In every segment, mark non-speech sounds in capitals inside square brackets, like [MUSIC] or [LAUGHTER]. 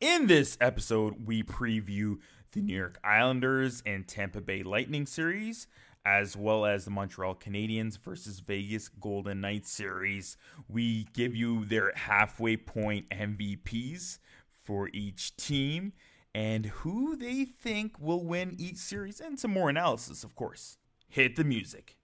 In this episode, we preview the New York Islanders and Tampa Bay Lightning series, as well as the Montreal Canadiens versus Vegas Golden Knights series. We give you their halfway point MVPs for each team and who they think will win each series, and some more analysis, of course. Hit the music.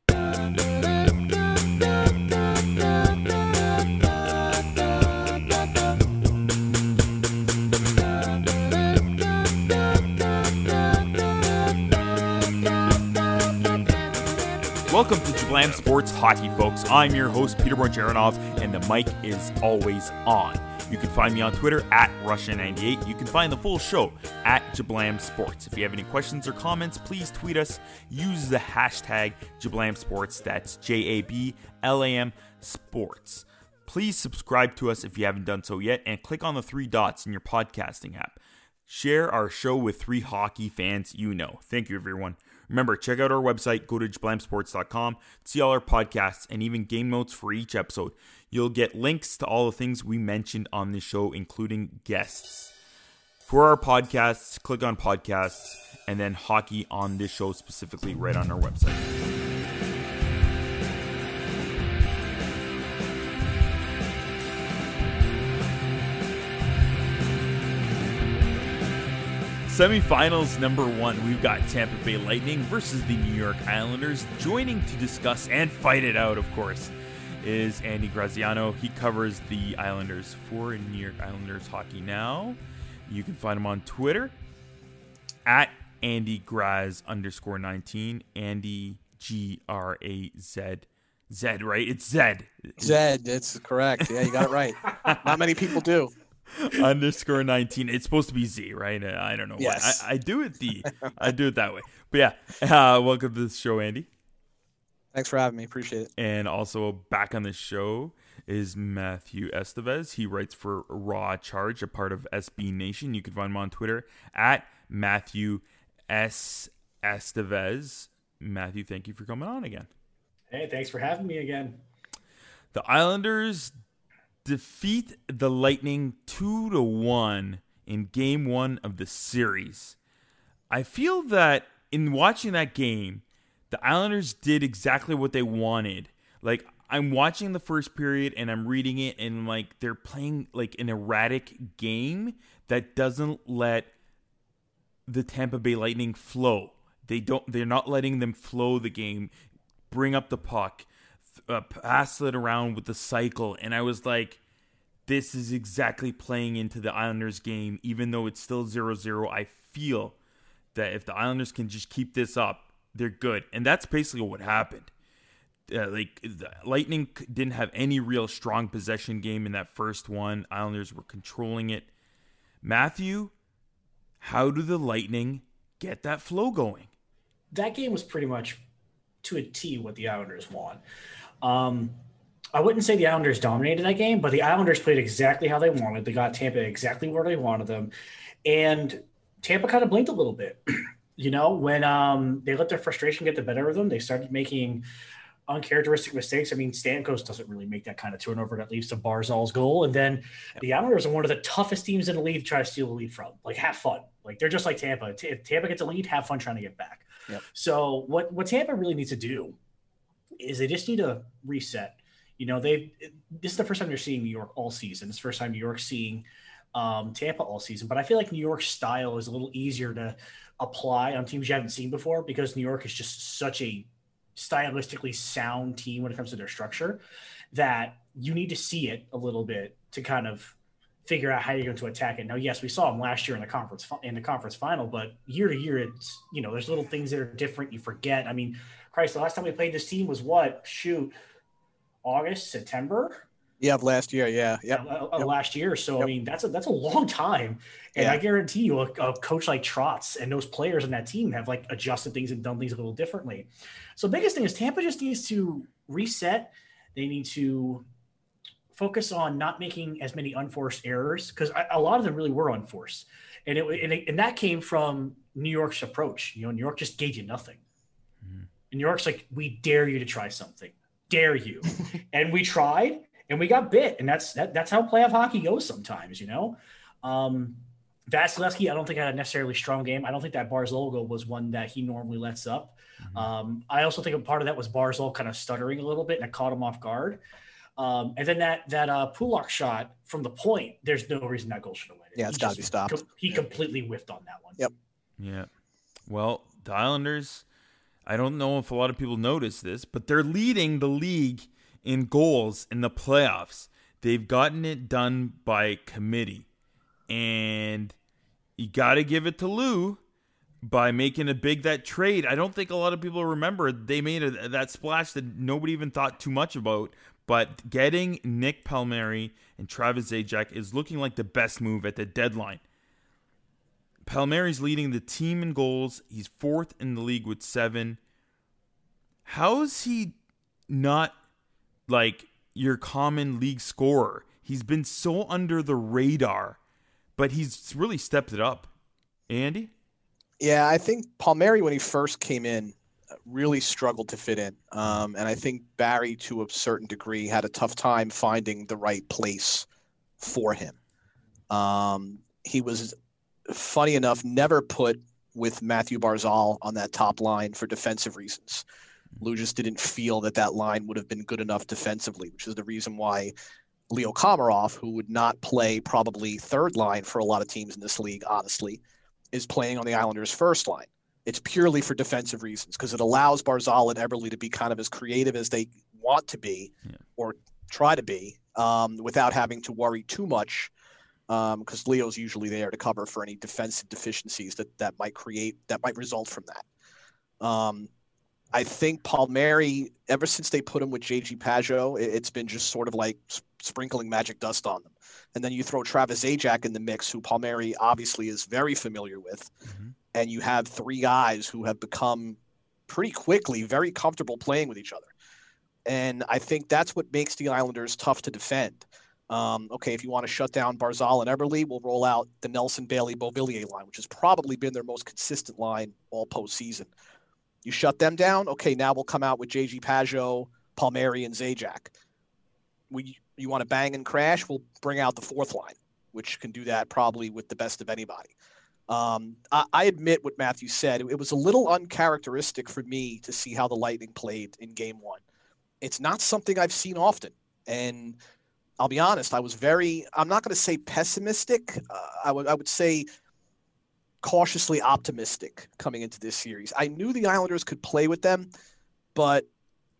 Welcome to Jablam Sports Hockey, folks. I'm your host, Peter Bonjaranov, and the mic is always on. You can find me on Twitter at Russia98. You can find the full show at Jablam Sports. If you have any questions or comments, please tweet us. Use the hashtag Jablam Sports. That's J A B L A M Sports. Please subscribe to us if you haven't done so yet and click on the three dots in your podcasting app. Share our show with three hockey fans you know. Thank you, everyone. Remember, check out our website, go to jablamsports.com, see all our podcasts, and even game notes for each episode. You'll get links to all the things we mentioned on the show, including guests. For our podcasts, click on podcasts and then hockey on this show specifically right on our website. Semifinals number one, we've got Tampa Bay Lightning versus the New York Islanders. Joining to discuss and fight it out, of course, is Andy Graziano. He covers the Islanders for New York Islanders Hockey Now. You can find him on Twitter at Andy Graz underscore 19. Andy G R A Z. Z, right? It's Z. Z, that's correct. Yeah, you got it right. Not many people do. Underscore 19 it's supposed to be z right? Uh, i don't know Yes. why I, I do it the [LAUGHS] i do it that way. But yeah uh, welcome to the show andy. Thanks for having me. Appreciate it. and also back on the show is matthew esteves. He writes for raw charge a part of sb nation. You can find him on twitter at matthew s. Esteves. Matthew thank you for coming on again. Hey, thanks for having me again. The Islanders defeat the Lightning 2 to 1 in game 1 of the series. I feel that in watching that game, the Islanders did exactly what they wanted. Like I'm watching the first period and I'm reading it and like they're playing like an erratic game that doesn't let the Tampa Bay Lightning flow. They don't they're not letting them flow the game, bring up the puck, uh, pass it around with the cycle and I was like this is exactly playing into the Islanders game even though it's still 0-0. I feel that if the Islanders can just keep this up, they're good. And that's basically what happened. Uh, like the Lightning didn't have any real strong possession game in that first one. Islanders were controlling it. Matthew, how do the Lightning get that flow going? That game was pretty much to a T what the Islanders want. Um, I wouldn't say the Islanders dominated that game, but the Islanders played exactly how they wanted. They got Tampa exactly where they wanted them, and Tampa kind of blinked a little bit. [CLEARS THROAT] you know, when um, they let their frustration get the better of them, they started making uncharacteristic mistakes. I mean, Stamkos doesn't really make that kind of turnover that leads to Barzal's goal. And then the Islanders are one of the toughest teams in the league to try to steal a lead from. Like, have fun. Like, they're just like Tampa. If Tampa gets a lead, have fun trying to get back. Yep. So, what, what Tampa really needs to do is they just need to reset. You know, they've this is the first time they're seeing New York all season. It's the first time New York seeing um, Tampa all season. But I feel like New York's style is a little easier to apply on teams you haven't seen before because New York is just such a stylistically sound team when it comes to their structure that you need to see it a little bit to kind of figure out how you're going to attack it. Now, yes, we saw them last year in the conference in the conference final, but year to year, it's you know there's little things that are different. You forget. I mean, Christ, the last time we played this team was what? Shoot, August, September Yeah, of last year. Yeah. Yep. uh, uh, Yep. last year. So I mean, that's a that's a long time, and Yeah. I guarantee you, a, a coach like Trotz and those players on that team have like adjusted things and done things a little differently. So biggest thing is Tampa just needs to reset. They need to focus on not making as many unforced errors because a lot of them really were unforced, and it and, it, and that came from New York's approach. You know, New York just gave you nothing. And New York's like, we dare you to try something, dare you, [LAUGHS] and we tried and we got bit, and that's that, that's how playoff hockey goes sometimes. You know, um, Vasilevskiy, I don't think had a necessarily strong game. I don't think that Barzal was one that he normally lets up. Mm-hmm. Um, I also think a part of that was Barzal kind of stuttering a little bit and it caught him off guard. Um, and then that that uh, Pulock shot from the point, there's no reason that goal should have went. Yeah, it's got to be stopped. Com- he yeah. completely whiffed on that one. Yep. Yeah. Well, the Islanders, I don't know if a lot of people notice this, but they're leading the league in goals in the playoffs. They've gotten it done by committee. And you got to give it to Lou by making a big that trade. I don't think a lot of people remember they made a, that splash that nobody even thought too much about. But getting Nick Palmieri and Travis Zajac is looking like the best move at the deadline. Palmieri's leading the team in goals. He's fourth in the league with seven. How is he not like your common league scorer? He's been so under the radar, but he's really stepped it up. Andy? Yeah, I think Palmieri, when he first came in, really struggled to fit in. Um, and I think Barry, to a certain degree, had a tough time finding the right place for him. Um, he was, funny enough, never put with Matthew Barzal on that top line for defensive reasons. Lou just didn't feel that that line would have been good enough defensively, which is the reason why Leo Komarov, who would not play probably third line for a lot of teams in this league, honestly, is playing on the Islanders' first line. It's purely for defensive reasons because it allows Barzal and Eberle to be kind of as creative as they want to be yeah. or try to be um, without having to worry too much because um, Leo's usually there to cover for any defensive deficiencies that, that might create that might result from that. Um, I think Palmieri, ever since they put him with JG Pageau, it, has been just sort of like sprinkling magic dust on them. And then you throw Travis Zajac in the mix, who Palmieri obviously is very familiar with. Mm-hmm and you have three guys who have become pretty quickly very comfortable playing with each other. And I think that's what makes the Islanders tough to defend. Um, okay, if you want to shut down Barzal and Eberle, we'll roll out the Nelson Bailey Beauvillier line, which has probably been their most consistent line all postseason. You shut them down, okay, now we'll come out with JG Pageau, Palmieri, and Zajac. We you want to bang and crash, we'll bring out the fourth line, which can do that probably with the best of anybody. Um, I, I, admit what Matthew said. It, was a little uncharacteristic for me to see how the Lightning played in game one. It's not something I've seen often. And I'll be honest, I was very, I'm not going to say pessimistic. Uh, I, would, I would say cautiously optimistic coming into this series. I knew the Islanders could play with them, but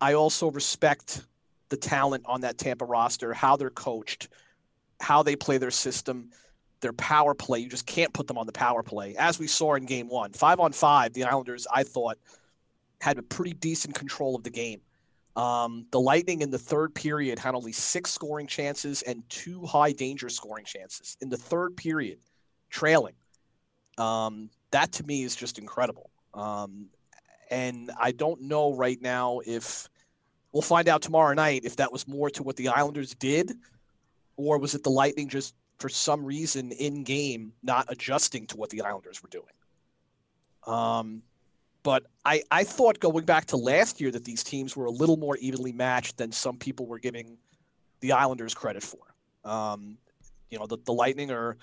I also respect the talent on that Tampa roster, how they're coached, how they play their system their power play. You just can't put them on the power play, as we saw in game one. Five on five, the Islanders, I thought, had a pretty decent control of the game. Um, the Lightning in the third period had only six scoring chances and two high danger scoring chances in the third period, trailing. Um, that to me is just incredible. Um, and I don't know right now if we'll find out tomorrow night if that was more to what the Islanders did or was it the Lightning just for some reason in game not adjusting to what the Islanders were doing. Um, but I, I thought going back to last year that these teams were a little more evenly matched than some people were giving the Islanders credit for. Um, you know, the, the Lightning are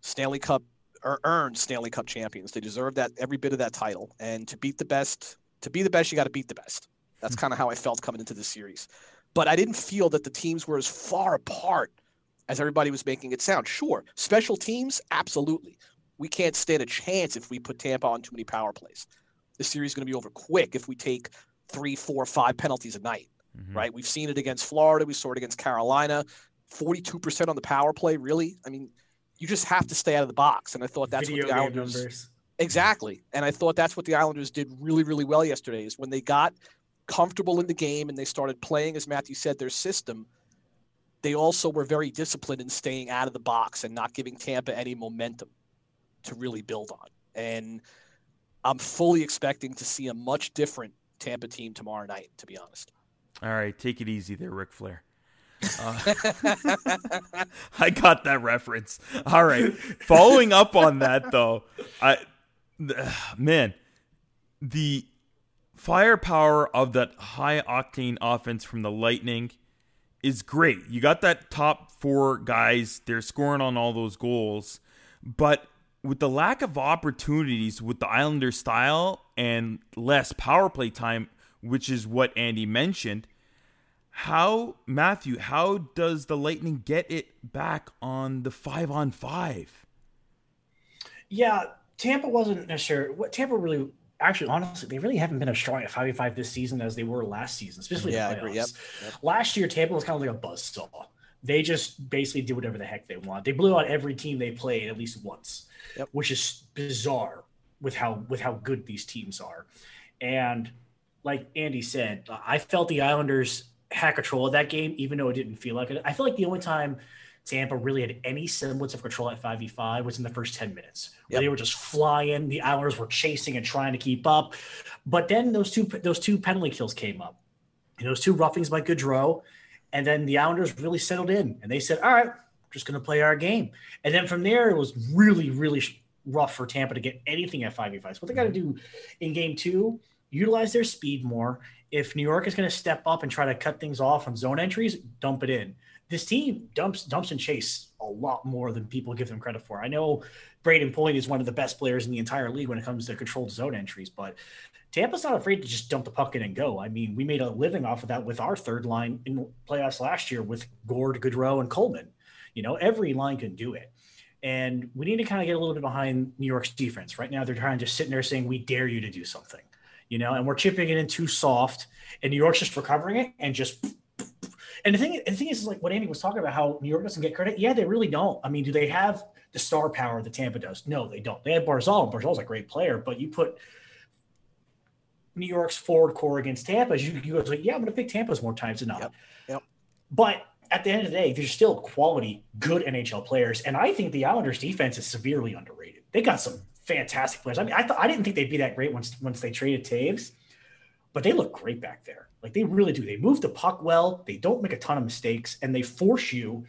Stanley Cup or earned Stanley Cup champions. They deserve that every bit of that title. And to beat the best, to be the best, you got to beat the best. That's hmm. kind of how I felt coming into this series. But I didn't feel that the teams were as far apart as everybody was making it sound. Sure, special teams, absolutely. We can't stand a chance if we put Tampa on too many power plays. The series is going to be over quick if we take three, four, five penalties a night, mm-hmm. right? We've seen it against Florida. We saw it against Carolina. 42% on the power play, really? I mean, you just have to stay out of the box. And I thought that's Video what the Islanders. Numbers. Exactly. And I thought that's what the Islanders did really, really well yesterday is when they got comfortable in the game and they started playing, as Matthew said, their system – they also were very disciplined in staying out of the box and not giving Tampa any momentum to really build on. And I'm fully expecting to see a much different Tampa team tomorrow night, to be honest. All right, take it easy there, Ric Flair. [LAUGHS] Uh, [LAUGHS] I got that reference. All right. Following up on that, though, I man, the firepower of that high octane offense from the Lightning is great. You got that top four guys, they're scoring on all those goals. But with the lack of opportunities with the Islander style and less power play time, which is what Andy mentioned, how Matthew, how does the Lightning get it back on the five on five? Yeah, Tampa wasn't necessarily what Tampa really actually honestly they really haven't been as strong at 5 5 this season as they were last season, especially yeah, the playoffs. Yep, yep. Last year Tampa was kind of like a buzz saw. They just basically did whatever the heck they want. They blew out every team they played at least once, yep. which is bizarre with how with how good these teams are. And like Andy said, I felt the Islanders had control of that game, even though it didn't feel like it. I feel like the only time Tampa really had any semblance of control at 5v5 was in the first 10 minutes. Where yep. They were just flying. The Islanders were chasing and trying to keep up. But then those two those two penalty kills came up. And those two roughings by Goodrow. And then the Islanders really settled in and they said, all right, just going to play our game. And then from there, it was really, really rough for Tampa to get anything at 5v5. So what they got to mm-hmm. do in game two, utilize their speed more. If New York is going to step up and try to cut things off on zone entries, dump it in this team dumps dumps and chase a lot more than people give them credit for. I know Brayden Point is one of the best players in the entire league when it comes to controlled zone entries, but Tampa's not afraid to just dump the puck in and go. I mean, we made a living off of that with our third line in playoffs last year with Gourde, Goodrow, and Coleman. You know, every line can do it. And we need to kind of get a little bit behind New York's defense. Right now, they're trying to just sitting there saying, We dare you to do something, you know, and we're chipping it in too soft. And New York's just recovering it and just and the thing, the thing is, is like what Andy was talking about, how New York doesn't get credit. Yeah, they really don't. I mean, do they have the star power that Tampa does? No, they don't. They have Barzal. And Barzal's a great player, but you put New York's forward core against Tampa, you, you go like, yeah, I'm going to pick Tampa's more times than not. Yep. Yep. But at the end of the day, there's still quality, good NHL players, and I think the Islanders' defense is severely underrated. They got some fantastic players. I mean, I thought I didn't think they'd be that great once once they traded Toews, but they look great back there. Like they really do. They move the puck well. They don't make a ton of mistakes, and they force you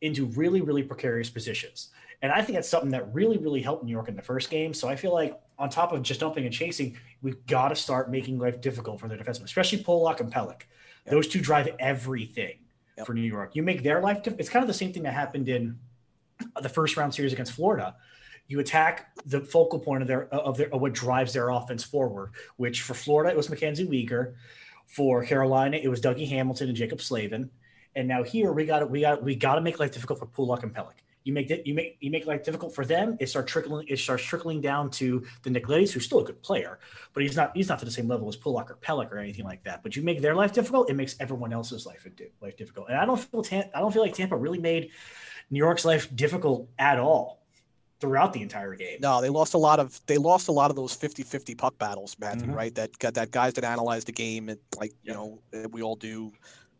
into really, really precarious positions. And I think that's something that really, really helped New York in the first game. So I feel like on top of just dumping and chasing, we've got to start making life difficult for their defensemen, especially Pulock and. Yep. Those two drive everything yep. for New York. You make their life. It's kind of the same thing that happened in the first round series against Florida, you attack the focal point of their of their of what drives their offense forward. Which for Florida it was Mackenzie Weegar, for Carolina it was Dougie Hamilton and Jaccob Slavin, and now here we got we got we got to make life difficult for Pulock and Pelech. You make it you make you make life difficult for them. It starts trickling it starts trickling down to the Nick Leddys, who's still a good player, but he's not he's not to the same level as Pulock or Pelech or anything like that. But you make their life difficult, it makes everyone else's life life difficult. And I don't feel I don't feel like Tampa really made New York's life difficult at all throughout the entire game. No, they lost a lot of they lost a lot of those 50-50 puck battles, Matthew, mm-hmm. right? That got that guys that analyze the game and like, you know, we all do.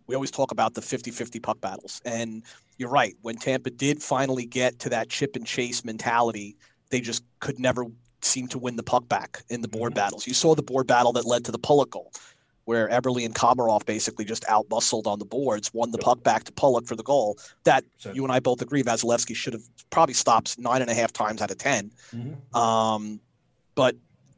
We always talk about the 50-50 puck battles. And you're right, when Tampa did finally get to that chip and chase mentality, they just could never seem to win the puck back in the board mm-hmm. battles. You saw the board battle that led to the Pulock goal where Eberle and Komarov basically just out muscled on the boards, won the puck back to Pulock for the goal. That you and I both agree Vasilevskiy should have probably stopped nine and a half times out of 10 mm-hmm. um, but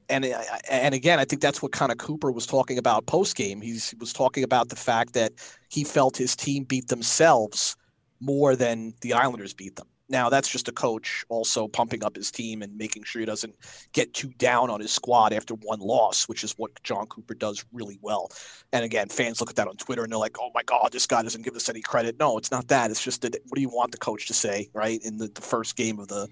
and and again, I think that's what kind of Cooper was talking about post game. He was talking about the fact that he felt his team beat themselves more than the Islanders beat them. Now that's just a coach also pumping up his team and making sure he doesn't get too down on his squad after one loss, which is what Jon Cooper does really well. And again, fans look at that on Twitter and they're like, "Oh my God, this guy doesn't give us any credit." No, it's not that. It's just that what do you want the coach to say, right? In the, the first game of the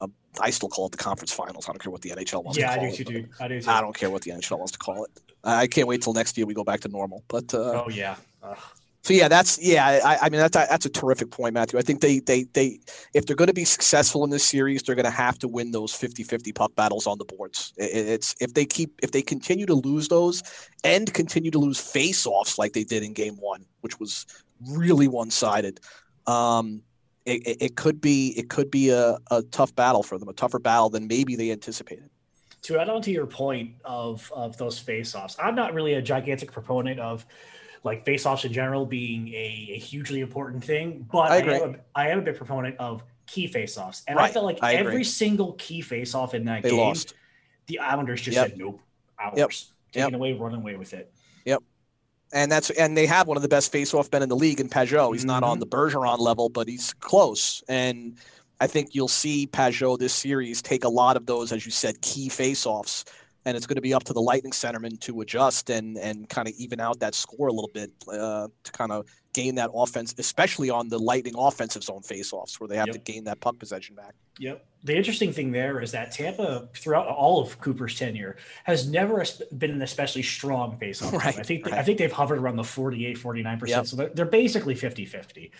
uh, I still call it the conference finals. I don't care what the NHL wants yeah, to call it. I do too. I do too. I don't care what the NHL wants to call it. I can't wait till next year we go back to normal. But uh, oh yeah, Ugh. So yeah, that's yeah. I, I mean that's a, that's a terrific point, Matthew. I think they they they if they're going to be successful in this series, they're going to have to win those 50-50 puck battles on the boards. It, it's if they keep if they continue to lose those and continue to lose face-offs like they did in Game One, which was really one-sided. Um, it, it, it could be it could be a, a tough battle for them, a tougher battle than maybe they anticipated to add on to your point of of those face-offs, I'm not really a gigantic proponent of like face-offs in general being a, a hugely important thing. But I, I, am a, I am a big proponent of key face-offs, and right. I felt like I every agree. single key face-off in that they game, lost. the Islanders just yep. said nope, ours, yep. taking yep. away, running away with it. Yep. And that's and they have one of the best face-off men in the league in Pageau. He's mm-hmm. not on mm-hmm. the Bergeron level, but he's close. And I think you'll see Pageau this series take a lot of those, as you said, key faceoffs, and it's going to be up to the Lightning centerman to adjust and and kind of even out that score a little bit uh, to kind of gain that offense, especially on the Lightning offensive zone faceoffs where they have yep. to gain that puck possession back. Yep. The interesting thing there is that Tampa, throughout all of Cooper's tenure, has never been an especially strong faceoff. [LAUGHS] Right, I think right. I think they've hovered around the 48, 49%. Yep. So they're, they're basically 50 50.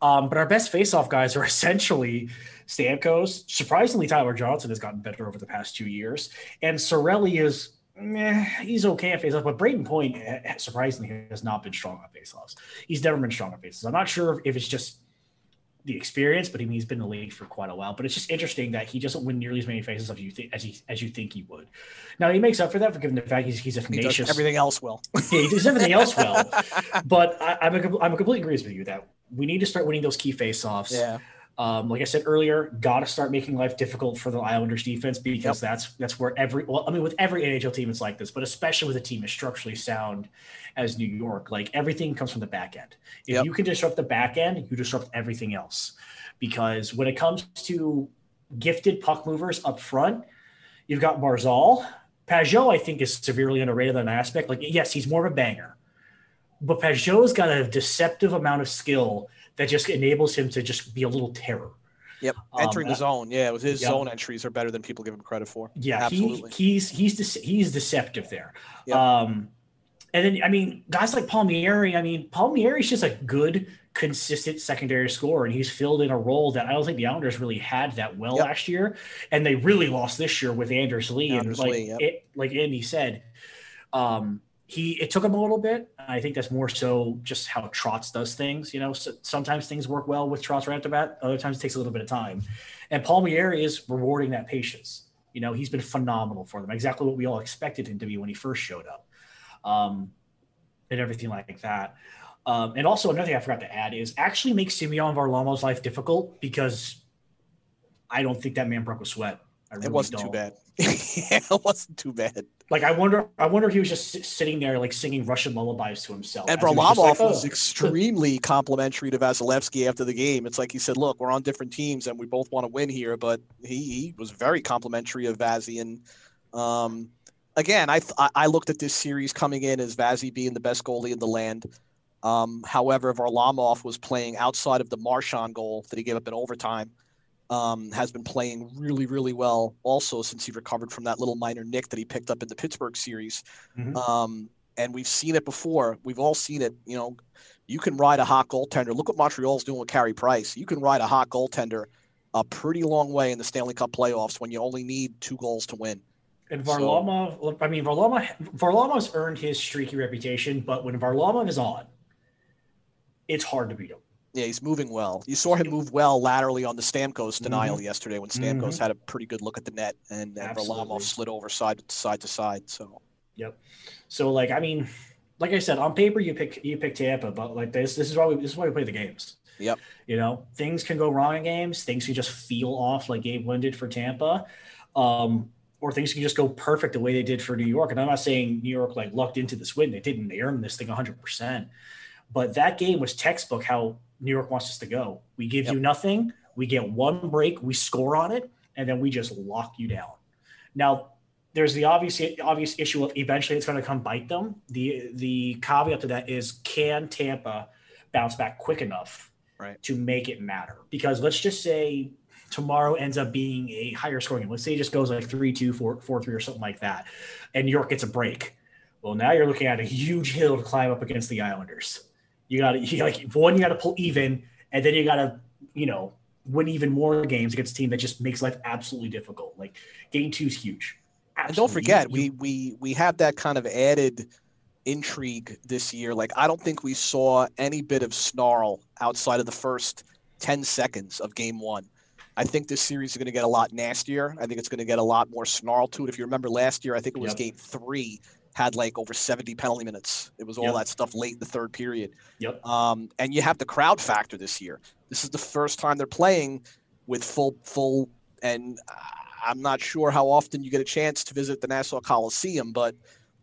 Um, but our best faceoff guys are [LAUGHS] essentially Stamkos. Surprisingly, Tyler Johnson has gotten better over the past two years. And Cirelli is meh, he's okay at faceoffs, but Brayden Point eh, surprisingly has not been strong on faceoffs. He's never been strong on faceoffs. I'm not sure if it's just the experience, but I mean, he's been in the league for quite a while. But it's just interesting that he doesn't win nearly as many faces as you think as, he, as you think he would. Now he makes up for that for given the fact he's he's a tenacious. He everything else well. [LAUGHS] yeah, he does everything else well. [LAUGHS] But I, am a I'm a completely agrees with you that we need to start winning those key faceoffs. Yeah. Um, like I said earlier, got to start making life difficult for the Islanders defense because yep. that's that's where every well, I mean, with every NHL team it's like this, but especially with a team as structurally sound as New York, like everything comes from the back end. If yep. you can disrupt the back end, you disrupt everything else. Because when it comes to gifted puck movers up front, you've got Barzal. Pageau, I think, is severely underrated on an aspect. Like, yes, he's more of a banger, but Pageau's got a deceptive amount of skill that just enables him to just be a little terror. Yep, um, entering um, the zone. Yeah, with his yep. zone entries are better than people give him credit for. Yeah, absolutely. He, he's he's de- he's deceptive there. Yep. Um, and then I mean, guys like Palmieri. I mean, Palmieri's just a good, consistent secondary scorer, and he's filled in a role that I don't think the Islanders really had that well yep. last year, and they really lost this year with Anders Lee. Anders and like Lee, it, like Andy said, um, he it took him a little bit. I think that's more so just how Trotz does things. You know, so sometimes things work well with Trotz right at the bat. Other times it takes a little bit of time. And Palmieri is rewarding that patience. You know, he's been phenomenal for them. Exactly what we all expected him to be when he first showed up, um, and everything like that. Um, and also another thing I forgot to add is actually make Semyon Varlamov's life difficult because I don't think that man broke a sweat. Really it wasn't don't. too bad. [LAUGHS] yeah, it wasn't too bad. Like I wonder, I wonder if he was just sitting there like singing Russian lullabies to himself. And Varlamov was, like, oh. was, extremely complimentary to Vasilevskiy after the game. It's like he said, "Look, we're on different teams and we both want to win here," but he, he was very complimentary of Vazzy. And um, again, I I looked at this series coming in as Vazzy being the best goalie in the land. Um, however, Varlamov was playing outside of the Marchand goal that he gave up in overtime um, has been playing really, really well also since he recovered from that little minor nick that he picked up in the Pittsburgh series. Mm-hmm. Um, and we've seen it before. We've all seen it. You know, you can ride a hot goaltender. Look what Montreal's doing with Carey Price. You can ride a hot goaltender a pretty long way in the Stanley Cup playoffs when you only need two goals to win. And Varlamov, so, I mean, Varlamov, Varlamov's earned his streaky reputation, but when Varlamov is on, it's hard to beat him. Yeah, he's moving well. You saw him move well laterally on the Stamkos denial mm-hmm. yesterday when Stamkos mm-hmm. had a pretty good look at the net and, and Varlamov slid over side to side to side. So. Yep. So like I mean, like I said, on paper you pick you pick Tampa, but like this this is why we this is why we play the games. Yep. You know, things can go wrong in games. Things can just feel off like Gabe Wynn did for Tampa. Um, or things can just go perfect the way they did for New York. And I'm not saying New York like lucked into this win. They didn't. They earned this thing 100%. But that game was textbook how New York wants us to go. We give yep. you nothing, we get one break, we score on it, and then we just lock you down. Now, there's the obvious obvious issue of eventually it's going to come bite them. The the caveat to that is can Tampa bounce back quick enough right. to make it matter? Because let's just say tomorrow ends up being a higher scoring game. Let's say it just goes like 3 2, 4, 4 3 or something like that, and New York gets a break. Well, now you're looking at a huge hill to climb up against the Islanders. You got to like one, you got to pull even, and then you got to you know win even more games against a team that just makes life absolutely difficult. Like game two is huge. Absolutely. And don't forget, we we we have that kind of added intrigue this year. Like I don't think we saw any bit of snarl outside of the first ten seconds of game one. I think this series is going to get a lot nastier. I think it's going to get a lot more snarl to it. If you remember last year, I think it was yep. game three had like over 70 penalty minutes. It was all yep. that stuff late in the third period. Yep. Um, and you have the crowd factor this year. This is the first time they're playing with full full and I'm not sure how often you get a chance to visit the Nassau Coliseum, but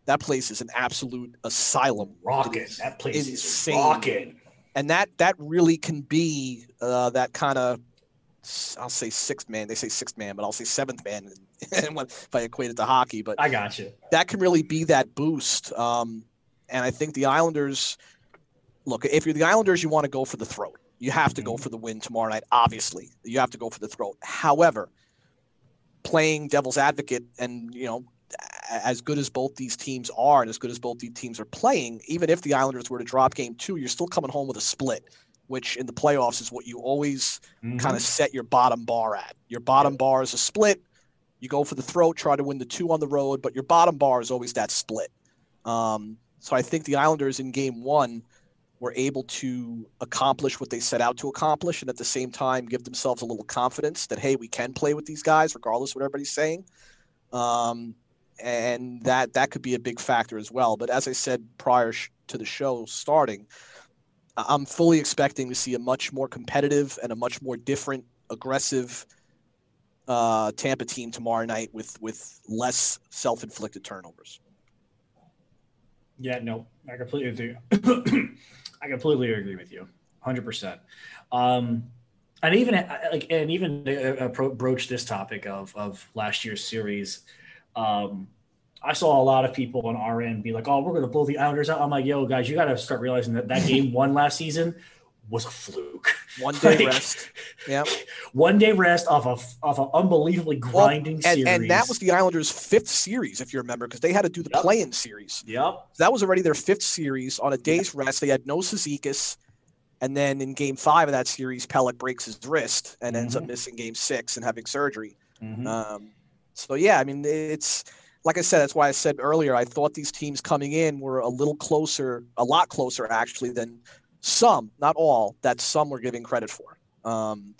that place is an absolute asylum. Rocking. That place insane. is rocking. And that that really can be uh, that kind of I'll say sixth man. They say sixth man, but I'll say seventh man [LAUGHS] if I equate it to hockey. But I got you. That can really be that boost. Um, and I think the Islanders look. If you're the Islanders, you want to go for the throat. You have to go Mm-hmm. for the win tomorrow night. Obviously, you have to go for the throat. However, playing devil's advocate and you know as good as both these teams are and as good as both these teams are playing, even if the Islanders were to drop game two, you're still coming home with a split, which in the playoffs is what you always Mhm. kind of set your bottom bar at. Your bottom bar is a split. You go for the throat, try to win the two on the road, but your bottom bar is always that split. Um, so I think the Islanders in game one were able to accomplish what they set out to accomplish and at the same time give themselves a little confidence that, hey, we can play with these guys regardless of what everybody's saying. Um, and that that could be a big factor as well. But as I said prior sh- to the show starting, I'm fully expecting to see a much more competitive and a much more different, aggressive uh, Tampa team tomorrow night with with less self-inflicted turnovers. Yeah, no, I completely agree. [CLEARS THROAT] I completely agree with you, hundred percent. Um, and even like, and even uh, uh, broach this topic of of last year's series. Um, I saw a lot of people on our end be like, "Oh, we're going to blow the Islanders out." I'm like, "Yo, guys, you got to start realizing that that game one last season was a fluke. One day [LAUGHS] Like, rest. Yeah. One day rest off of off an unbelievably Well, grinding and, series, and that was the Islanders' fifth series, if you remember, because they had to do the Yep. play-in series. yep. That was already their fifth series on a day's rest. They had no Cizikas. And then in game five of that series, Pelech breaks his wrist and ends up Mhm. missing game six and having surgery. Mhm. Um, so, yeah, I mean, it's like I said, that's why I said earlier, I thought these teams coming in were a little closer, a lot closer actually than some, not all, that some were giving credit for. Um,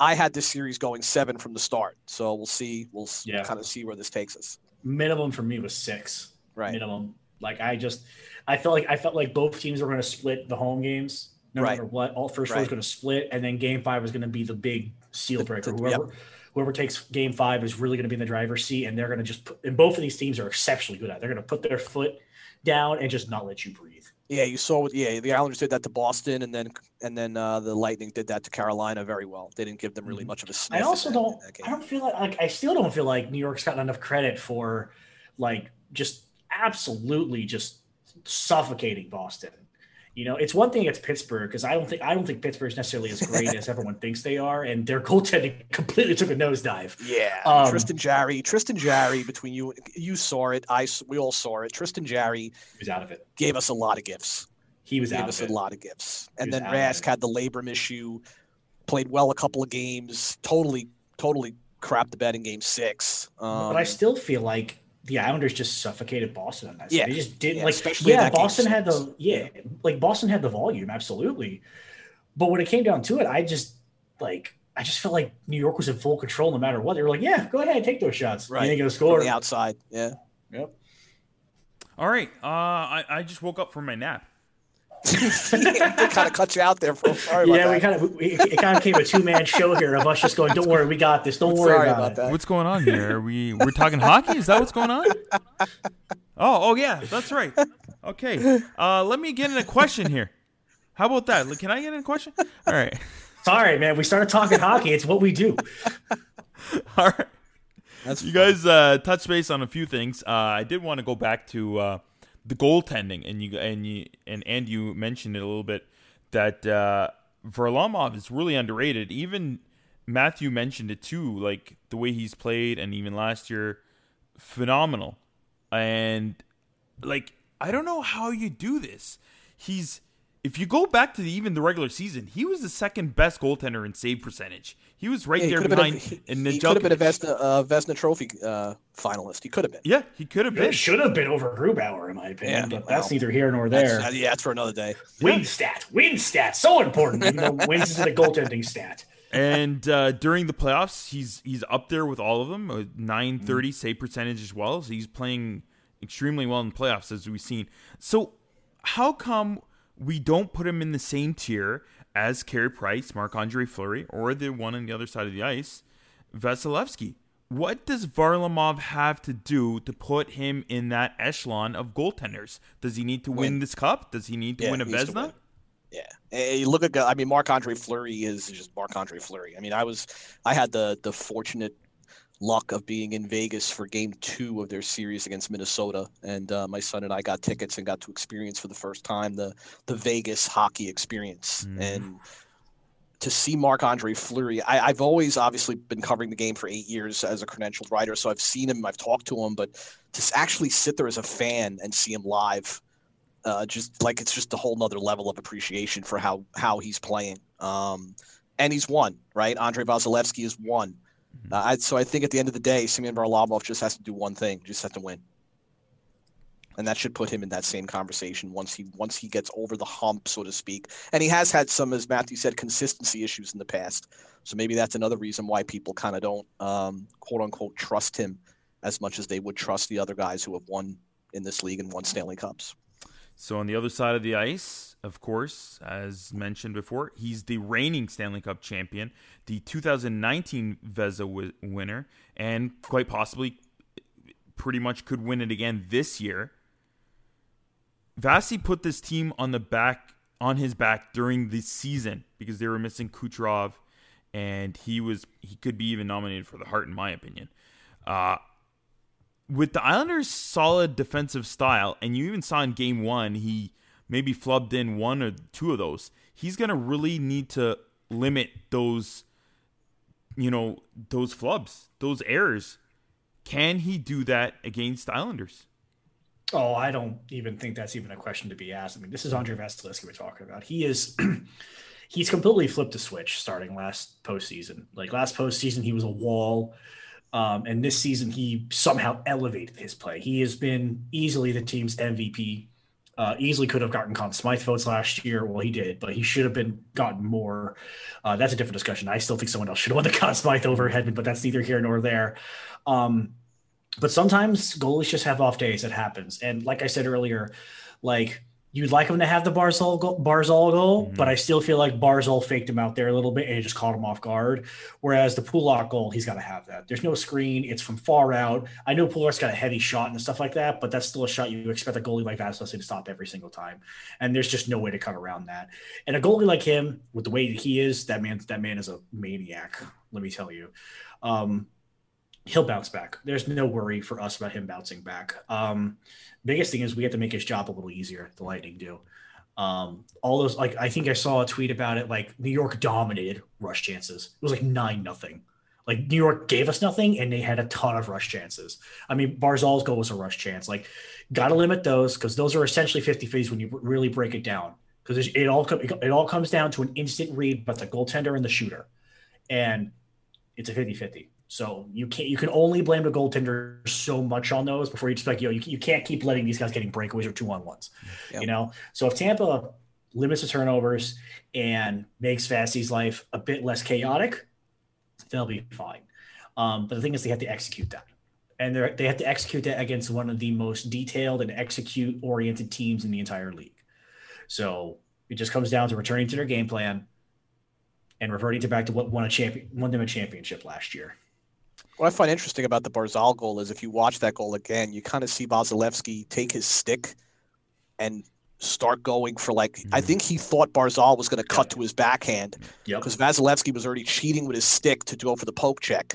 I had this series going seven from the start. So we'll see. We'll Yeah. kind of see where this takes us. minimum for me was six. Right. minimum. Like I just, I felt like I felt like both teams were going to split the home games, no Right. matter what. All first four was going to split, and then Game Five was going to be the big seal breaker. the- whoever whoever takes Game Five is really going to be in the driver's seat, and they're going to just. Put, and both of these teams are exceptionally good at. it. They're going to put their foot down and just not let you breathe. Yeah, you saw what. Yeah, the Islanders did that to Boston, and then and then uh, the Lightning did that to Carolina very well. They didn't give them really Mhm. much of a sniff. I also that- don't. I don't feel like, like I still don't feel like New York's gotten enough credit for, like, just absolutely just suffocating Boston. You know, it's one thing it's Pittsburgh because I don't think I don't think Pittsburgh is necessarily as great as everyone thinks they are, and their goaltending [LAUGHS] completely took a nosedive. Yeah, Um, Tristan Jarry, Tristan Jarry. Between you, you saw it. I we all saw it. Tristan Jarry was out of it. gave us a lot of gifts. He was gave out us of a lot of gifts. And then Rask had the labrum issue. Played well a couple of games. Totally, totally crapped the bed in game six. Um, but I still feel like the Islanders just suffocated Boston on that. Yeah. they just didn't Yeah, like. especially Yeah, Boston had the six. yeah, like Boston had the volume, absolutely. But when it came down to it, I just like I just felt like New York was in full control no matter what. They were like, "Yeah, go ahead, take those shots. Right. You ain't gonna from score." the outside. Yeah. Yep. All right. Uh, I, I just woke up from my nap. They kind of cut you out there. For, sorry about yeah, that. we kind of we, it kind of became a two man show here of us just going, "Don't worry, we got this. Don't worry Sorry about, about that. What's going on here? Are we we're talking hockey? Is that what's going on? Oh, oh yeah, that's right. Okay. Uh, let me get in a question here. How about that? Like, Can I get in a question? All right. Sorry, man. We started talking hockey. It's what we do. [LAUGHS] All right. That's You guys uh, touched base on a few things. Uh, I did want to go back to uh, the goaltending, and you and you and and you mentioned it a little bit that uh, Varlamov is really underrated. Even Matthew mentioned it too, like the way he's played, and even last year, phenomenal. And like I don't know how you do this. He's if you go back to the, even the regular season, he was the second best goaltender in save percentage. He was right Yeah, he there could have been a- behind. he- in he could have been a Vezina, uh, Vezina Trophy uh, finalist. He could have been. Yeah, he could have been. It should have been over Grubauer, in my opinion, Yeah, but that's well, neither here nor there. uh, yeah, that's for another day. Win stat, win stat, so important. Even though wins isn't a goaltending stat. and uh, during the playoffs, he's he's up there with all of them. Uh, Nine thirty save percentage as well. So he's playing extremely well in the playoffs, as we've seen. So how come we don't put him in the same tier as Carey Price, Marc Andre Fleury, or the one on the other side of the ice, Vasilevskiy? What does Varlamov have to do to put him in that echelon of goaltenders? Does he need to win, Win. this cup? Does he need to Yeah, win a Vezina? Yeah, you look at. I mean, Marc Andre Fleury is just Marc Andre Fleury. I mean, I was, I had the the fortunate luck of being in Vegas for Game Two of their series against Minnesota, and uh, my son and I got tickets and got to experience for the first time the the Vegas hockey experience. Mhm. And to see Marc Andre Fleury, I, I've always obviously been covering the game for eight years as a credentialed writer, so I've seen him, I've talked to him, but to actually sit there as a fan and see him live uh, just like it's just a whole nother level of appreciation for how how he's playing. Um, and he's won, right? Andrei Vasilevskiy has won. Uh, I, so I think at the end of the day, Semyon Varlamov just has to do one thing, just has to win, and that should put him in that same conversation once he once he gets over the hump, so to speak. And he has had some, as Matthew said, consistency issues in the past. So maybe that's another reason why people kind of don't um, quote unquote trust him as much as they would trust the other guys who have won in this league and won Stanley Cups. So on the other side of the ice, of course, as mentioned before, he's the reigning Stanley Cup champion, the 2019 Vezina wi- winner, and quite possibly, pretty much could win it again this year. Vasi put this team on the back on his back during the season because they were missing Kucherov, and he was he could be even nominated for the Hart in my opinion. Uh, with the Islanders' solid defensive style, and you even saw in game one, he maybe flubbed in one or two of those. He's going to really need to limit those, you know, those flubs, those errors. Can he do that against Islanders? Oh, I don't even think that's even a question to be asked. I mean, this is Andrei Vasilevskiy we're talking about. He is [CLEARS THROAT] he's completely flipped a switch starting last postseason. Like last postseason, he was a wall. Um, and this season, he somehow elevated his play. He has been easily the team's MVP. Uh, easily could have gotten Conn Smythe votes last year. Well, he did, but he should have been gotten more. Uh, that's a different discussion. I still think someone else should have won the [LAUGHS] Conn Smythe over Hedman, but that's neither here nor there. Um, but sometimes goalies just have off days. It happens. And like I said earlier, like you'd like him to have the Barzal goal, Barzal goal, Mhm. but I still feel like Barzal faked him out there a little bit and he just caught him off guard. Whereas the Pulock goal, he's got to have that. There's no screen. It's from far out. I know Pulock's got a heavy shot and stuff like that, but that's still a shot you expect a goalie like Vasilevskiy to stop every single time. And there's just no way to cut around that. And a goalie like him, with the way that he is, that man, that man is a maniac. Let me tell you. Um, he'll bounce back. There's no worry for us about him bouncing back. Um, biggest thing is we have to make his job a little easier. The Lightning do. Um, all those like I think I saw a tweet about it. Like New York dominated rush chances. It was like nine nothing. Like New York gave us nothing, and they had a ton of rush chances. I mean, Barzal's goal was a rush chance. Like, got to limit those because those are essentially 50 50s when you really break it down. Because it all it all comes down to an instant read, but the goaltender and the shooter, and it's a 50 50. So you can't you can only blame the goaltender so much on those before you just like yo you, you can't keep letting these guys getting breakaways or two on ones, Yep. you know. So if Tampa limits the turnovers and makes Fasty's life a bit less chaotic, they'll be fine. Um, but the thing is, they have to execute that, and they they have to execute that against one of the most detailed and execute oriented teams in the entire league. So it just comes down to returning to their game plan and reverting to back to what won a champion won them a championship last year. What I find interesting about the Barzal goal is if you watch that goal again, you kind of see Vasilevskiy take his stick and start going for like I Mhm. think he thought Barzal was going to cut to his backhand Yep. because Vasilevskiy was already cheating with his stick to go for the poke check,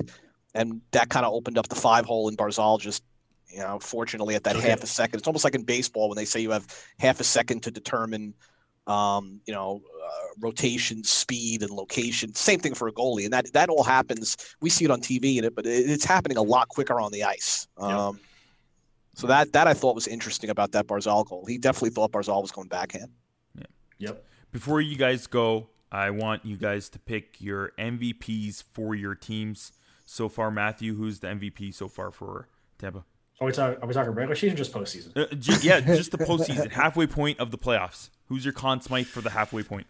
and that kind of opened up the five hole, and Barzal just. You know, fortunately, at that Okay. half a second, it's almost like in baseball when they say you have half a second to determine, um, you know, rotation, speed, and location. Same thing for a goalie, and that that all happens. We see it on TV, and it, but it, it's happening a lot quicker on the ice. Um, So that that I thought was interesting about that Barzal goal. He definitely thought Barzal was going backhand. Yep. Before you guys go, I want you guys to pick your MVPs for your teams so far. Matthew, who's the MVP so far for Tampa? Are we talking? Are we talking regular season or just postseason? Uh, j- yeah, just the postseason, [LAUGHS] halfway point of the playoffs. Who's your Conn Smythe for the halfway point?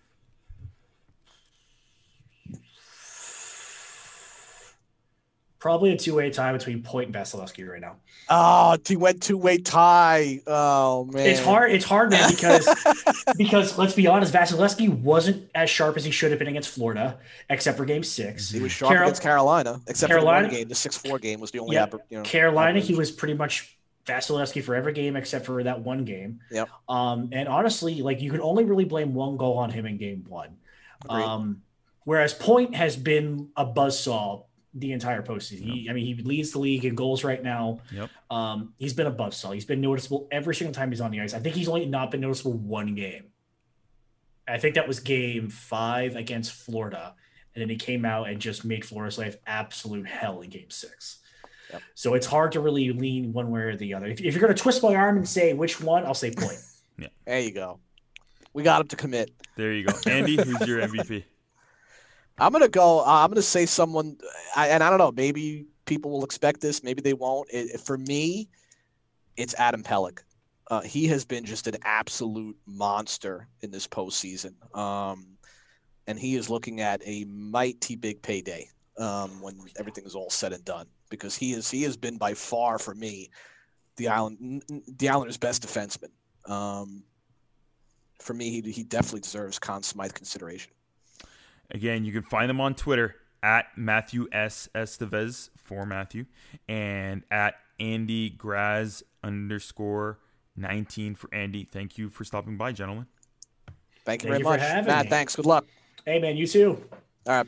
Probably a two-way tie between Point and Vasilevskiy right now. Oh, he went two way tie. Oh man, It's hard. It's hard, man, because [LAUGHS] because let's be honest, Vasilevskiy wasn't as sharp as he should have been against Florida, except for Game Six. he was sharp Carol- against Carolina, except for the game. The six four game was the only. Yeah, oppor- you know, Carolina, he was pretty much Vasilevskiy for every game except for that one game. Yep. Um, and honestly, like you can only really blame one goal on him in game one. Agreed. Um, whereas Point has been a buzzsaw the entire postseason. He, I mean, he leads the league in goals right now. Yep. Um, he's been a buzzsaw. He's been noticeable every single time he's on the ice. I think he's only not been noticeable one game. I think that was game five against Florida. And then he came out and just made Florida's life absolute hell in game six. Yep. So it's hard to really lean one way or the other. If, if you're going to twist my arm and say which one, I'll say point. [LAUGHS] There you go. We got him to commit. There you go. Andy, who's your MVP? I'm gonna go. Uh, I'm gonna say someone, I, and I don't know. Maybe people will expect this. Maybe they won't. It, for me, it's Adam Pelech. Uh, he has been just an absolute monster in this postseason, um, and he is looking at a mighty big payday um, when everything is all said and done. Because he is he has been by far for me the island the Islanders' best defenseman. Um, for me, he, he definitely deserves Conn Smythe consideration. Again, you can find them on Twitter at Matthew S. Esteves for Matthew and at Andy Graz underscore 19 for Andy. Thank you for stopping by, gentlemen. Thank you Thank very you much. having Matt, me. thanks. Good luck. hey, man, you too. All right.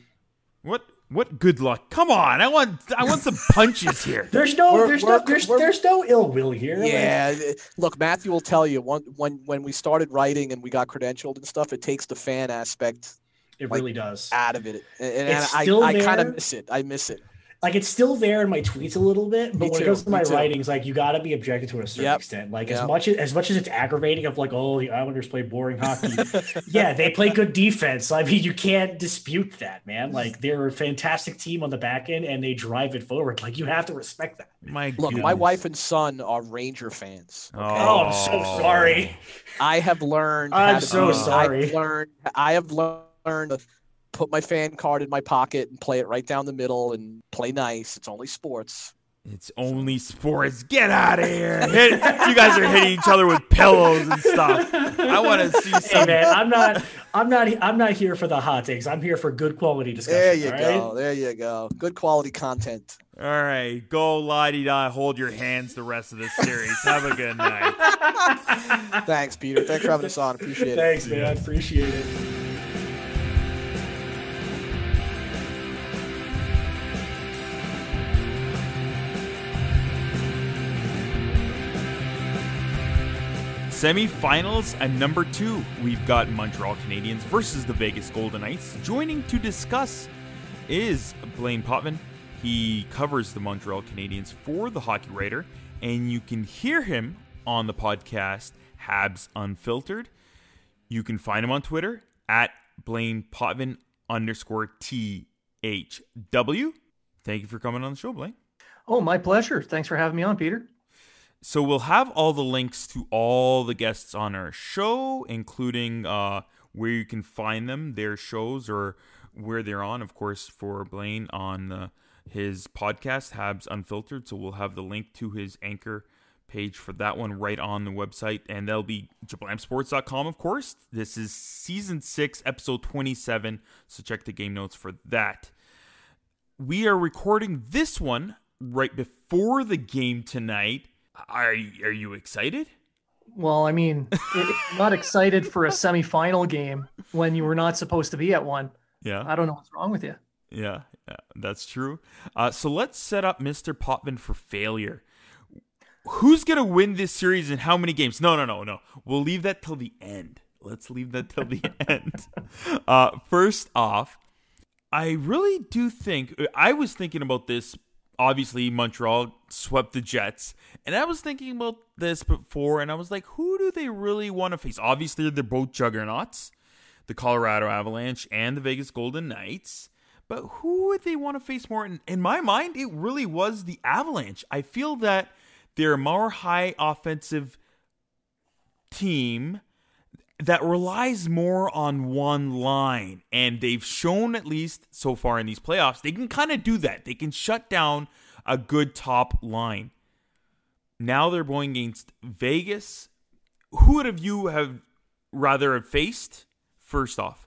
What what good luck? Come on. I want I want some punches [LAUGHS] here. There's no, We're- there's we're- no, there's, there's no ill will here. Yeah, th- look, Matthew will tell you when when when we started writing and we got credentialed and stuff, it takes the fan aspect it like, really does. out of it, and, and It's I still I kind of miss it. I miss it. like it's still there in my tweets a little bit, but Me when too, it comes to my too. writings, like you got to be objective to a certain Yep. extent. Like Yep. as much as, as much as it's aggravating of like, oh, the Islanders play boring hockey. [LAUGHS] yeah, they play good defense. I mean, you can't dispute that, man. Like they're a fantastic team on the back end, and they drive it forward. Like you have to respect that. My Look, goodness. my wife and son are Ranger fans. okay? Oh, I'm so sorry. I have learned. I'm how to so sorry. I've learned. I have learned to put my fan card in my pocket and play it right down the middle and play nice. It's only sports. It's only sports. Get out of here. [LAUGHS] Hit, you guys are hitting each other with pillows and stuff. I want to see some. Hey some man, I'm not, I'm not, I'm not here for the hot takes. I'm here for good quality discussion. There you all right? go. There you go. Good quality content. All right, go la-di da. Hold your hands the rest of this series. Have a good night. [LAUGHS] Thanks, Peter. Thanks for having us on. Appreciate it. Thanks, man. I appreciate it. Semifinals and number two, we've got Montreal Canadiens versus the Vegas Golden Knights. Joining to discuss is Blain Potvin. He covers the Montreal Canadiens for the Hockey Writer, and you can hear him on the podcast Habs Unfiltered. You can find him on Twitter at Blain Potvin underscore THW. Thank you for coming on the show, Blain. Oh, my pleasure. Thanks for having me on, Peter. So we'll have all the links to all the guests on our show, including uh, where you can find them, their shows, or where they're on. Of course, for Blain on his podcast, Habs Unfiltered. So we'll have the link to his anchor page for that one right on the website, and that'll be jablamsports.com. Of course, this is season six, episode twenty-seven. So check the game notes for that. We are recording this one right before the game tonight. Are you, are you excited? Well, I mean, it, [LAUGHS] not excited for a semifinal game when you were not supposed to be at one. Yeah, I don't know what's wrong with you. yeah, yeah that's true. Uh, so let's set up Mr. Potvin for failure. Who's gonna win this series and how many games? No, no, no, no. We'll leave that till the end. Let's leave that till the [LAUGHS] end. Uh, first off, I really do think I was thinking about this. Obviously, Montreal swept the Jets, and I was thinking about this before, and I was like, who do they really want to face? Obviously, they're both juggernauts, the Colorado Avalanche and the Vegas Golden Knights. But who would they want to face more? In, in my mind, it really was the Avalanche. I feel that they're a more high offensive team that relies more on one line. And they've shown, at least so far in these playoffs, they can kind of do that. They can shut down a good top line. Now they're going against Vegas. Who would have you have rather have faced first off?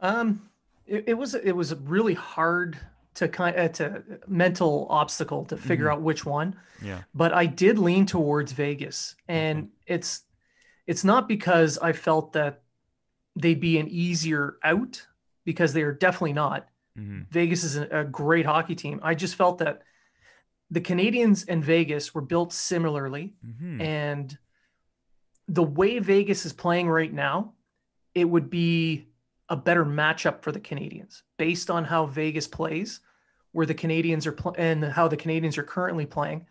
Um, it, it was it was really hard to kind uh, to mental obstacle to figure Mhm. out which one. Yeah. But I did lean towards Vegas, and it's it's not because I felt that they'd be an easier out because they are definitely not. hmm Vegas is a, great hockey team. I just felt that the Canadians and Vegas were built similarly, hmm and the way Vegas is playing right now, it would be a better matchup for the Canadians based on how Vegas plays, where the Canadians are pl- and how the Canadians are currently playing.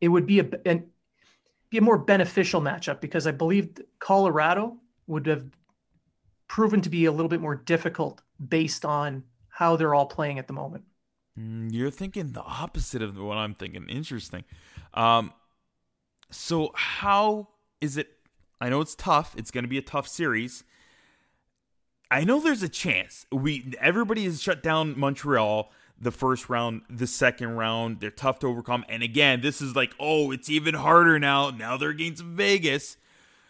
It would be a an, be a more beneficial matchup because I believe Colorado would have proven to be a little bit more difficult based on how they're all playing at the moment. Mm, You're thinking the opposite of what I'm thinking. Interesting. Um, so how is it? I know it's tough. It's going to be a tough series. I know there's a chance. We everybody has shut down Montreal the first round, the second round. They're tough to overcome. And again, this is like, oh, it's even harder now. Now they're against Vegas.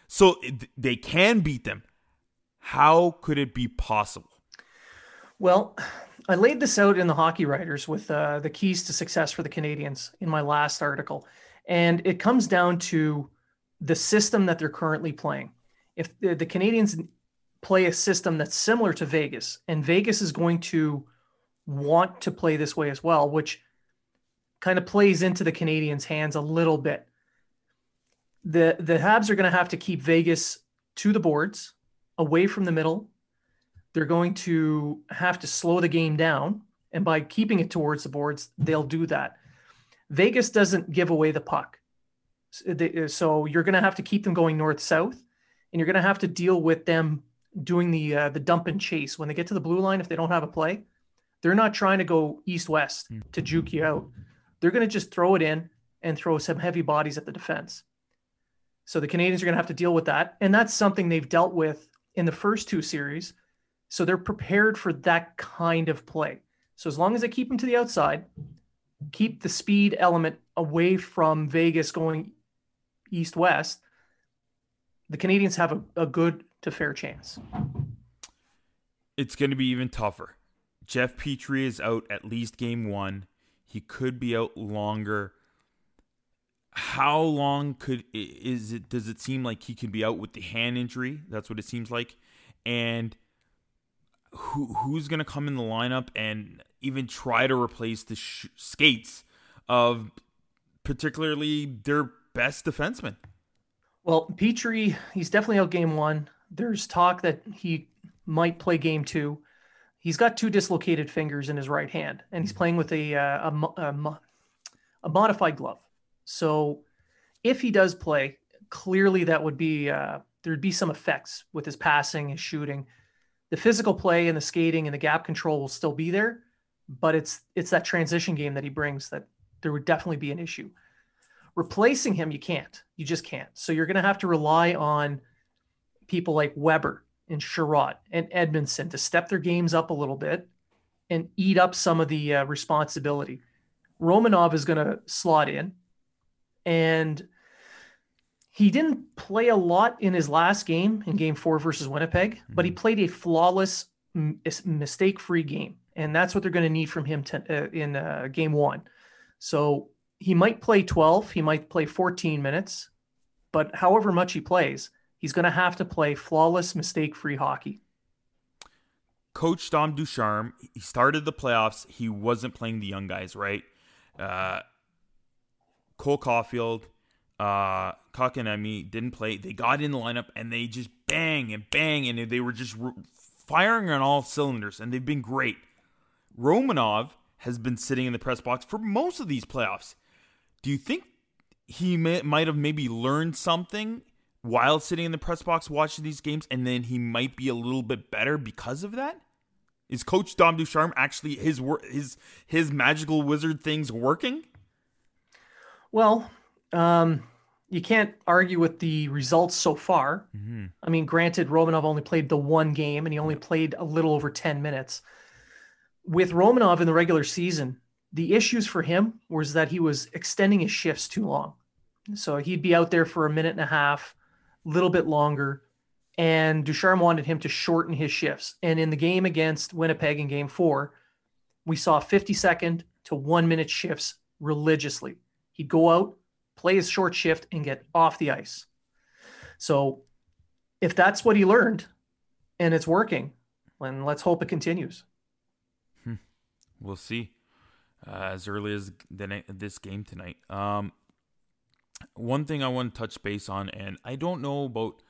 So they can beat them. How could it be possible? Well, I laid this out in the Hockey Writers with uh, the keys to success for the Canadians in my last article. And it comes down to the system that they're currently playing. If the, the Canadians play a system that's similar to Vegas, and Vegas is going to want to play this way as well, which kind of plays into the Canadians' hands a little bit. The the Habs are going to have to keep Vegas to the boards, away from the middle, they're going to have to slow the game down. And by keeping it towards the boards, they'll do that. Vegas doesn't give away the puck. So you're going to have to keep them going north south, and you're going to have to deal with them doing the uh, the dump and chase when they get to the blue line. If they don't have a play, they're not trying to go east west Hmm. to juke you out. They're going to just throw it in and throw some heavy bodies at the defense. So the Canadians are going to have to deal with that, and that's something they've dealt with in the first two series. So they're prepared for that kind of play. So as long as they keep them to the outside, keep the speed element away from Vegas going east west, the Canadians have a, a good to fair chance. it's going to be even tougher. Jeff Petry is out at least game one. He could be out longer. How long could is it? Does it seem like he could be out with the hand injury? That's what it seems like. And who who's going to come in the lineup and even try to replace the sh- skates of particularly their best defenseman? Well, Petry, he's definitely out game one. There's talk that he might play game two. He's got two dislocated fingers in his right hand, and he's playing with a uh, a, a, a modified glove. So, if he does play, clearly that would be uh, there'd be some effects with his passing, his shooting. The physical play and the skating and the gap control will still be there, but it's it's that transition game that he brings that there would definitely be an issue. Replacing him, you can't. You just can't. So you're going to have to rely on people like Weber and Chiarot and Edmundson to step their games up a little bit and eat up some of the uh, responsibility. Romanov is going to slot in, and he didn't play a lot in his last game in Game Four versus Winnipeg, but he played a flawless, m- mistake-free game, and that's what they're going to need from him to, uh, in uh, Game One. So he might play 12, he might play 14 minutes, but however much he plays, he's going to have to play flawless, mistake free hockey. Coach Dom Ducharme, he started the playoffs. He wasn't playing the young guys, right? Uh, Cole Caufield, uh, didn't play. They got in the lineup and they just bang and bang, and they were just firing on all cylinders, and they've been great. Romanov has been sitting in the press box for most of these playoffs. Do you think he may, might have maybe learned something while sitting in the press box watching these games, and then he might be a little bit better because of that? Is Coach Dom Ducharme actually his his his magical wizard things working? Well, um, you can't argue with the results so far. Mm-hmm. I mean, granted, Romanov only played the one game and he only played a little over 10 minutes. With Romanov in the regular season, the issues for him was that he was extending his shifts too long. So he'd be out there for a minute and a half, little bit longer. And Ducharme wanted him to shorten his shifts. And in the game against Winnipeg in game four, we saw 50 second to one minute shifts religiously. He'd go out, play his short shift, and get off the ice. So if that's what he learned and it's working, then let's hope it continues. Hmm. We'll see uh, as early as the, this game tonight. Um, one thing I want to touch base on, and I don't know about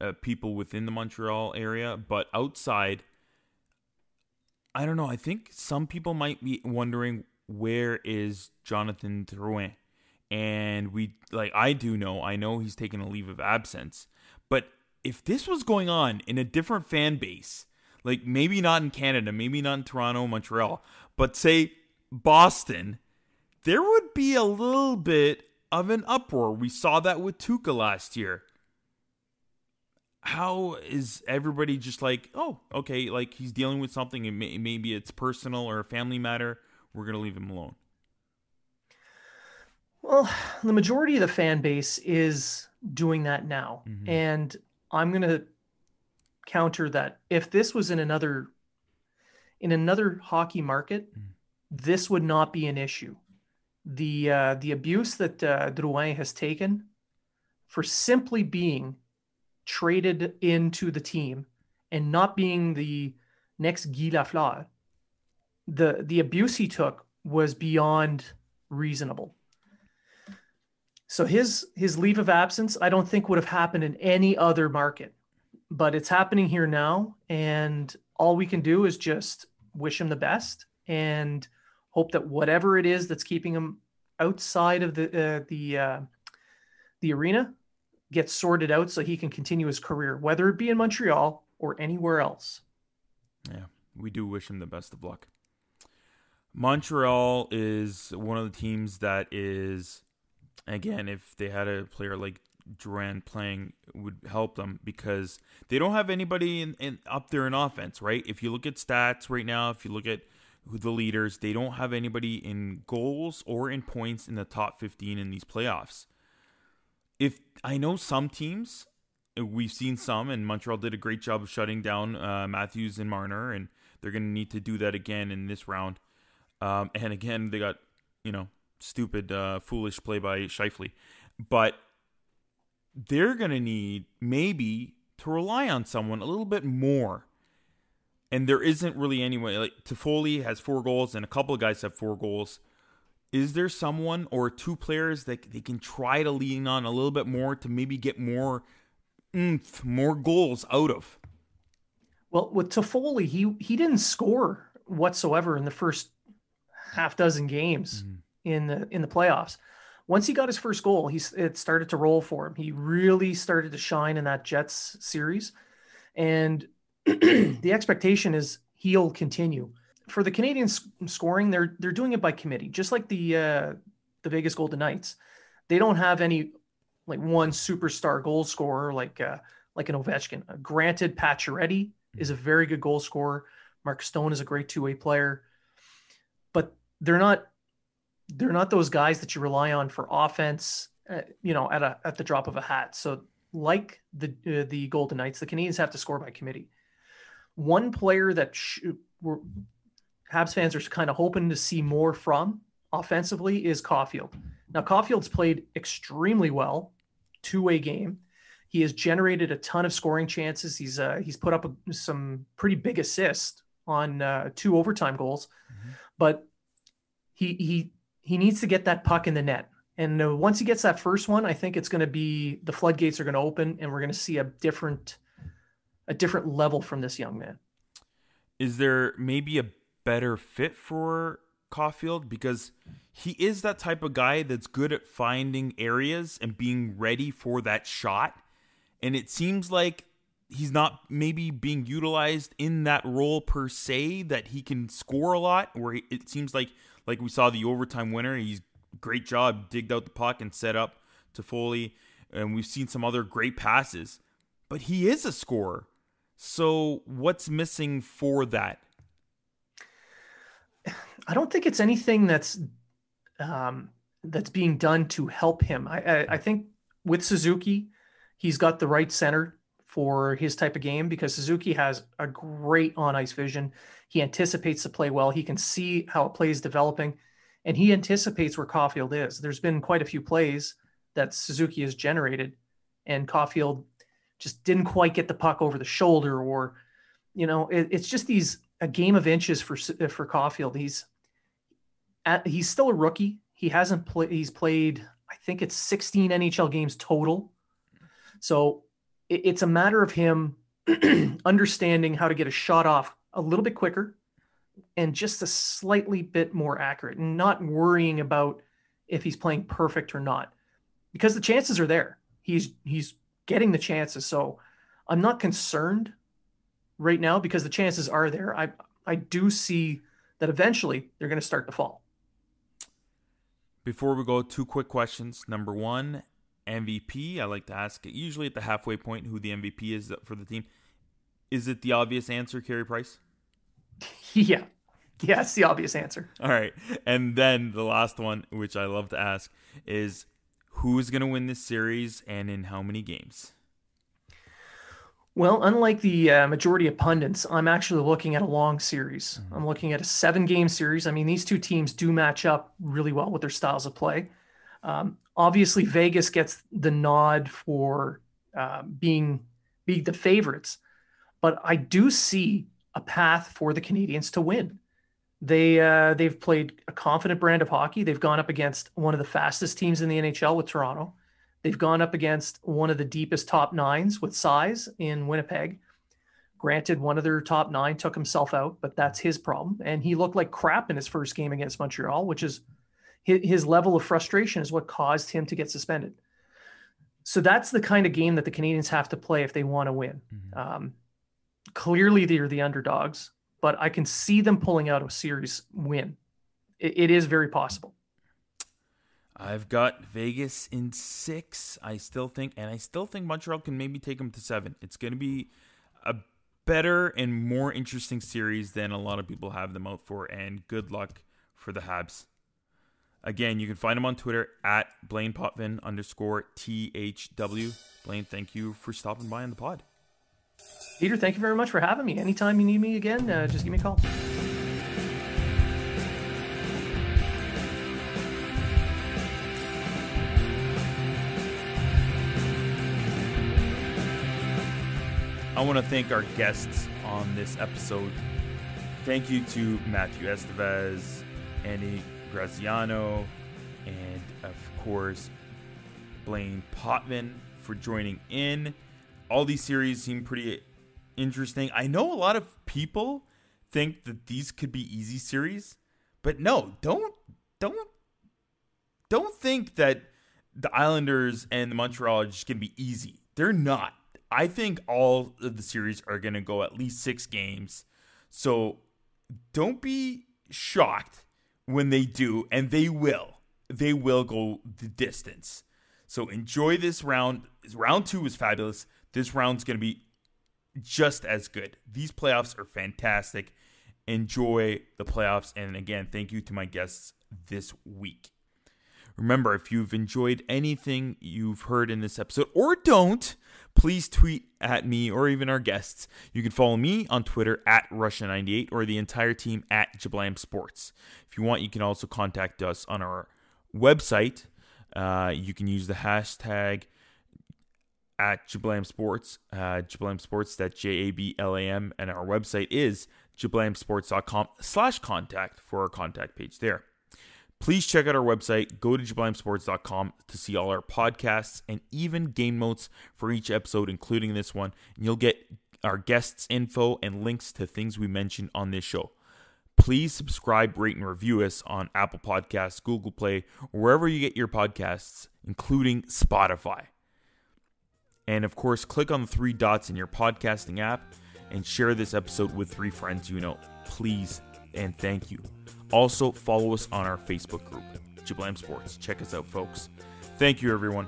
uh, people within the Montreal area, but outside, I don't know. I think some people might be wondering where is Jonathan Drouin? And we like I do know, I know he's taking a leave of absence. But if this was going on in a different fan base, like maybe not in Canada, maybe not in Toronto, Montreal, but say Boston, there would be a little bit of an uproar. We saw that with Tuukka last year. How is everybody just like, oh, okay, like he's dealing with something and may- maybe it's personal or a family matter we're going to leave him alone? Well, the majority of the fan base is doing that now. Mm-hmm. And I'm going to counter that. If this was in another in another hockey market, mm-hmm. this would not be an issue. The uh, the abuse that uh, Drouin has taken for simply being traded into the team and not being the next Guy Lafleur the the abuse he took was beyond reasonable. So his his leave of absence, I don't think would have happened in any other market, but it's happening here now, and all we can do is just wish him the best and hope that whatever it is that's keeping him outside of the uh, the uh, the arena gets sorted out so he can continue his career, whether it be in Montreal or anywhere else. Yeah, we do wish him the best of luck. Montreal is one of the teams that is, again, if they had a player like Drouin playing, would help them because they don't have anybody in, in, up there in offense, right? If you look at stats right now, if you look at the leaders, they don't have anybody in goals or in points in the top 15 in these playoffs. If I know some teams, we've seen some, and Montreal did a great job of shutting down uh, Matthews and Marner, and they're going to need to do that again in this round. Um, and again, they got, you know, stupid, uh, foolish play by Scheifele. But they're going to need maybe to rely on someone a little bit more. And there isn't really anyone. Like Toffoli has four goals, and a couple of guys have four goals. Is there someone or two players that they can try to lean on a little bit more to maybe get more oomph, more goals out of? Well, with Toffoli, he he didn't score whatsoever in the first half dozen games mm-hmm. in the in the playoffs. Once he got his first goal, he it started to roll for him. He really started to shine in that Jets series, and [CLEARS THROAT] the expectation is he'll continue. For the Canadians scoring, they're they're doing it by committee, just like the uh, the Vegas Golden Knights. They don't have any like one superstar goal scorer like uh, like an Ovechkin. Uh, granted, Pacioretty is a very good goal scorer. Mark Stone is a great two way player, but they're not they're not those guys that you rely on for offense, uh, you know, at a at the drop of a hat. So like the uh, the Golden Knights, the Canadians have to score by committee. One player that sh- we're, Habs fans are kind of hoping to see more from offensively is Caufield. Now Caufield's played extremely well, two way game. He has generated a ton of scoring chances. He's uh, he's put up a, some pretty big assists on uh, two overtime goals, mm-hmm. but he he he needs to get that puck in the net. And uh, once he gets that first one, I think it's going to be the floodgates are going to open, and we're going to see a different a different level from this young man. Is there maybe a better fit for Caufield because he is that type of guy that's good at finding areas and being ready for that shot. And it seems like he's not maybe being utilized in that role per se that he can score a lot where it seems like like we saw the overtime winner. He's great job, digged out the puck and set up Toffoli And we've seen some other great passes. But he is a scorer. So what's missing for that? I don't think it's anything that's um, that's being done to help him. I, I, I think with Suzuki, he's got the right center for his type of game because Suzuki has a great on ice vision. He anticipates the play well. He can see how a play is developing and he anticipates where Caufield is. There's been quite a few plays that Suzuki has generated and Caufield just didn't quite get the puck over the shoulder or you know it, it's just these a game of inches for uh, for Caufield. He's at, he's still a rookie. He hasn't played. He's played. I think it's 16 NHL games total. So it, it's a matter of him [CLEARS THROAT] understanding how to get a shot off a little bit quicker and just a slightly bit more accurate, and not worrying about if he's playing perfect or not, because the chances are there. He's he's getting the chances. So I'm not concerned right now because the chances are there. I I do see that eventually they're going to start to fall. Before we go, two quick questions. Number one, MVP. I like to ask usually at the halfway point who the MVP is for the team. Is it the obvious answer, Carey Price? [LAUGHS] yeah. Yeah, it's the obvious answer. All right. And then the last one, which I love to ask, is who's going to win this series and in how many games? Well, unlike the uh, majority of pundits, I'm actually looking at a long series. Mm-hmm. I'm looking at a seven game series. I mean, these two teams do match up really well with their styles of play. Um, obviously, Vegas gets the nod for uh, being, being the favorites, but I do see a path for the Canadians to win. They uh, they've played a confident brand of hockey. They've gone up against one of the fastest teams in the NHL with Toronto. They've gone up against one of the deepest top nines with size in Winnipeg. Granted, one of their top nine took himself out, but that's his problem. And he looked like crap in his first game against Montreal, which is his level of frustration is what caused him to get suspended. So that's the kind of game that the Canadians have to play if they want to win. Mm-hmm. Um, clearly, they're the underdogs, but I can see them pulling out a series win. it, it is very possible. I've got Vegas in six. I still think, and I still think Montreal can maybe take them to seven. It's going to be a better and more interesting series than a lot of people have them out for. And good luck for the Habs. Again, you can find him on Twitter at Blain Potvin underscore THW. Blain, thank you for stopping by on the pod. Peter, thank you very much for having me. Anytime you need me again, uh, just give me a call. I want to thank our guests on this episode. Thank you to Matthew Esteves, Andy Graziano, and of course, Blain Potvin for joining in. All these series seem pretty interesting. I know a lot of people think that these could be easy series, but no, don't don't don't think that the Islanders and the Montreal are just gonna be easy. They're not. I think all of the series are going to go at least six games. So don't be shocked when they do, and they will. They will go the distance. So enjoy this round. Round two is fabulous. This round's going to be just as good. These playoffs are fantastic. Enjoy the playoffs. And again, thank you to my guests this week. Remember, if you've enjoyed anything you've heard in this episode or don't, please tweet at me or even our guests. You can follow me on Twitter at Russia98 or the entire team at Jablam Sports. If you want, you can also contact us on our website. Uh, you can use the hashtag at Jablam Sports, uh, Jablam Sports, that's J A B L A M, and our website is jablamsports.com slash contact for our contact page there. Please check out our website. Go to jablamsports.com to see all our podcasts and even game notes for each episode, including this one. And you'll get our guests' info and links to things we mentioned on this show. Please subscribe, rate, and review us on Apple Podcasts, Google Play, wherever you get your podcasts, including Spotify. And of course, click on the three dots in your podcasting app and share this episode with three friends you know. Please and thank you. Also, follow us on our Facebook group, Jablam Sports. Check us out, folks. Thank you, everyone.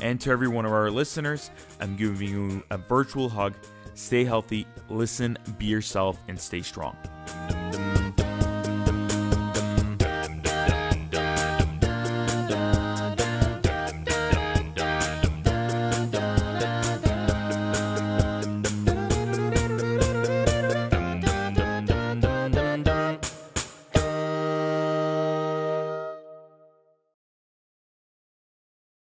And to every one of our listeners, I'm giving you a virtual hug. Stay healthy, listen, be yourself, and stay strong.